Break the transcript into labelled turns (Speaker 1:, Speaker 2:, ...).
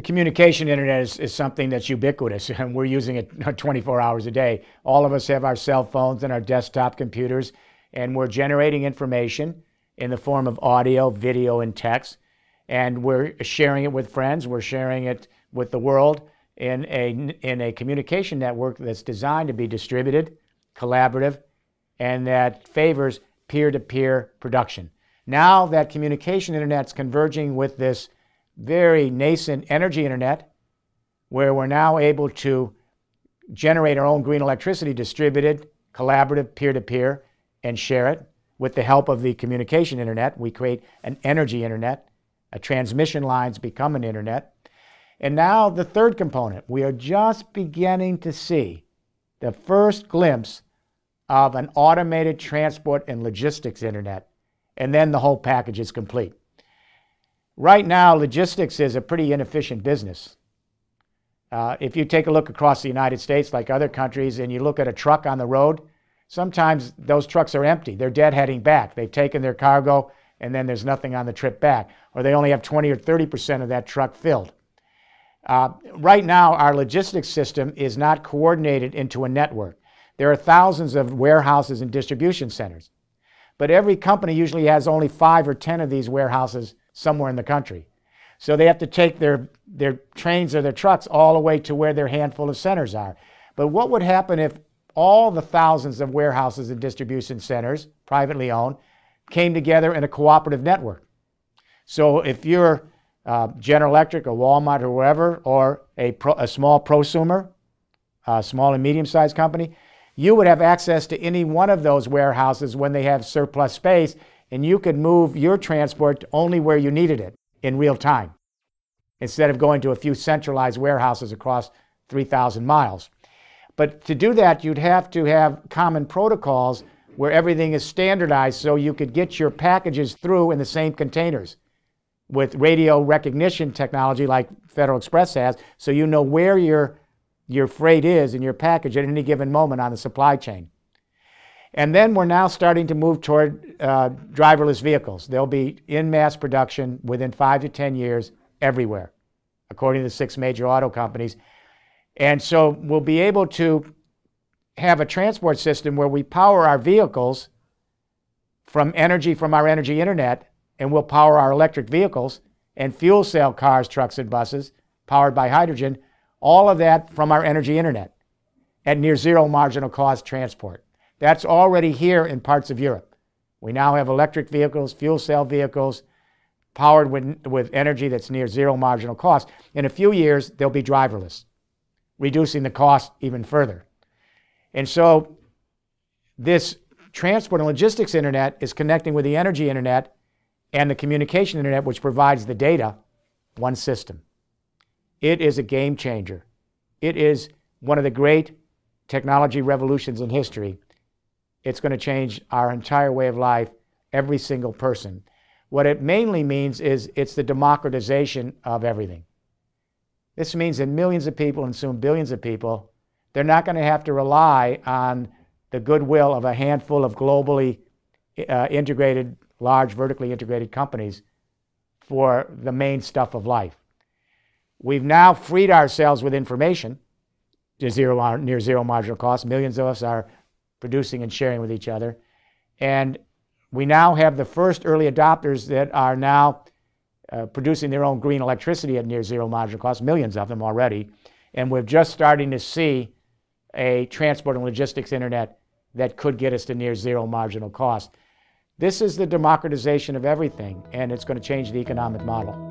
Speaker 1: The communication internet is, is something that's ubiquitous, and we're using it 24 hours a day. All of us have our cell phones and our desktop computers, and we're generating information in the form of audio, video, and text. And we're sharing it with friends, we're sharing it with the world in a, in a communication network that's designed to be distributed, collaborative, and that favors peer to peer production. Now that communication internet's converging with this very nascent energy internet, where we're now able to generate our own green electricity distributed, collaborative, peer to peer, and share it with the help of the communication internet. We create an energy internet. A transmission lines become an internet. And now the third component. We are just beginning to see the first glimpse of an automated transport and logistics internet. And then the whole package is complete. Right now, logistics is a pretty inefficient business. Uh, if you take a look across the United States, like other countries, and you look at a truck on the road, Sometimes those trucks are empty. They're dead heading back. They've taken their cargo and then there's nothing on the trip back. Or they only have 20 or 30% of that truck filled. Uh, right now, our logistics system is not coordinated into a network. There are thousands of warehouses and distribution centers. But every company usually has only five or 10 of these warehouses somewhere in the country. So they have to take their, their trains or their trucks all the way to where their handful of centers are. But what would happen if all the thousands of warehouses and distribution centers, privately owned, came together in a cooperative network. So if you're uh, General Electric or Walmart or wherever, or a, pro, a small prosumer, a small and medium-sized company, you would have access to any one of those warehouses when they have surplus space, and you could move your transport only where you needed it in real time, instead of going to a few centralized warehouses across 3,000 miles. But to do that, you'd have to have common protocols where everything is standardized so you could get your packages through in the same containers with radio recognition technology like Federal Express has, so you know where your, your freight is in your package at any given moment on the supply chain. And then we're now starting to move toward uh, driverless vehicles. They'll be in mass production within five to 10 years everywhere, according to the six major auto companies. And so we'll be able to have a transport system where we power our vehicles from energy from our energy internet, and we'll power our electric vehicles and fuel cell cars, trucks, and buses powered by hydrogen, all of that from our energy internet at near zero marginal cost transport. That's already here in parts of Europe. We now have electric vehicles, fuel cell vehicles, powered with, with energy that's near zero marginal cost. In a few years, they'll be driverless reducing the cost even further. And so this transport and logistics internet is connecting with the energy internet and the communication internet, which provides the data, one system. It is a game changer. It is one of the great technology revolutions in history. It's going to change our entire way of life, every single person. What it mainly means is it's the democratization of everything. This means that millions of people and soon billions of people, they're not going to have to rely on the goodwill of a handful of globally uh, integrated, large, vertically integrated companies for the main stuff of life. We've now freed ourselves with information to zero, near zero marginal cost. Millions of us are producing and sharing with each other. And we now have the first early adopters that are now uh, producing their own green electricity at near zero marginal cost, millions of them already. And we're just starting to see a transport and logistics internet that could get us to near zero marginal cost. This is the democratization of everything, and it's going to change the economic model.